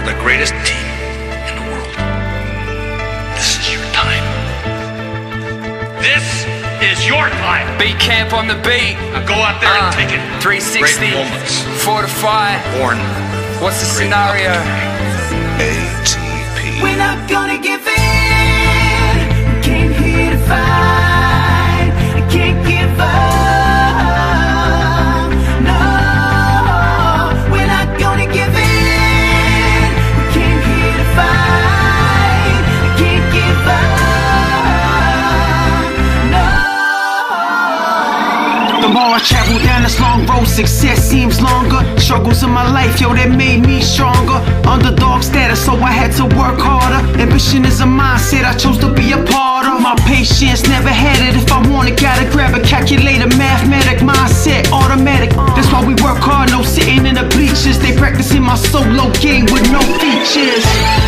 are the greatest team in the world. This is your time. This is your time. Beat camp on the beat. Now go out there Uh, and take it. 360. Great moments. Fortified. Born What's the great scenario? ATP. We're not gonna give travel down this long road, success seems longer. Struggles in my life, yo, that made me stronger. Underdog status, so I had to work harder. Ambition is a mindset I chose to be a part of. My patience never had it. If I want it, gotta grab a calculator, mathematic mindset, automatic. That's why we work hard, no sitting in the bleachers. They practicing my solo game with no features.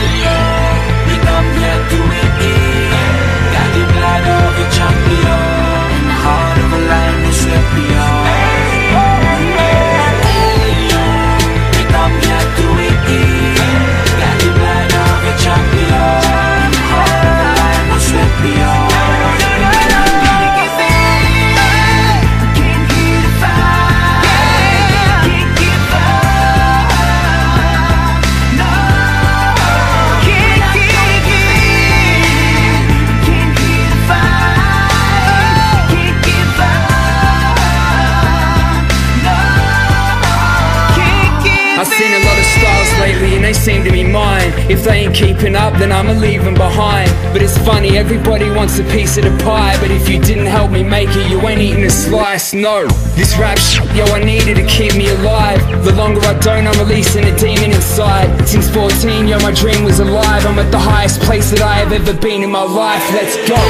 They seem to be mine. If they ain't keeping up, then I'ma leave them behind. But it's funny, everybody wants a piece of the pie. But if you didn't help me make it, you ain't eating a slice. No, this rap shit, yo, I needed to keep me alive. The longer I don't, I'm releasing a demon inside. Since 14, yo, my dream was alive. I'm at the highest place that I have ever been in my life. Let's go.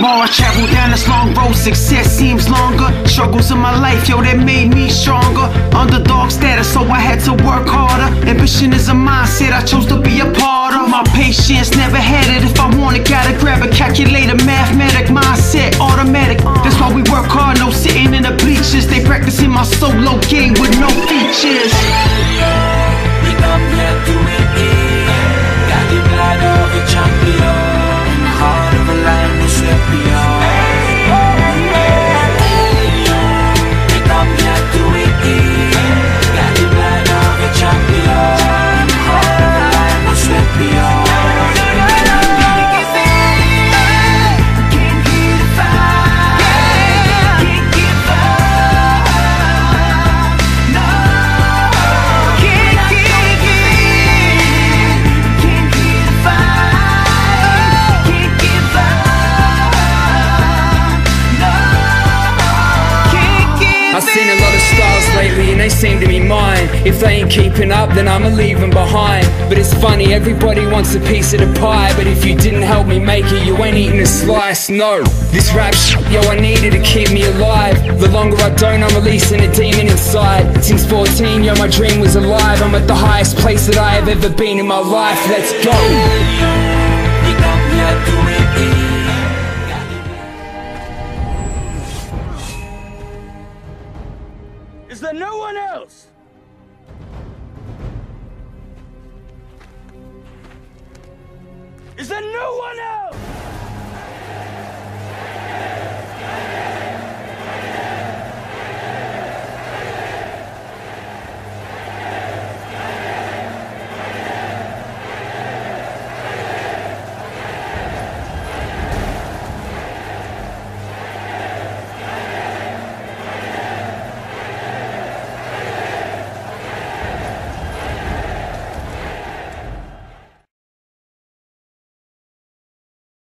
More I travel down this long road, success seems longer. Struggles in my life, yo, that made me stronger. Underdog status, so I had to work harder. Ambition is a mindset I chose to be a part of. My patience never had it. If I want it, gotta grab a calculator, mathematic mindset, automatic. That's why we work hard, no sitting in the bleachers. They practicing my solo game with no features. Seen a lot of stars lately and they seem to be mine. If they ain't keeping up, then I'ma leave them behind. But it's funny, everybody wants a piece of the pie. But if you didn't help me make it, you ain't eating a slice. No, this rap shit, yo, I needed to keep me alive. The longer I don't, I'm releasing a demon inside. Since 14, yo, my dream was alive. I'm at the highest place that I have ever been in my life. Let's go. Is there no one else? Is there no one else?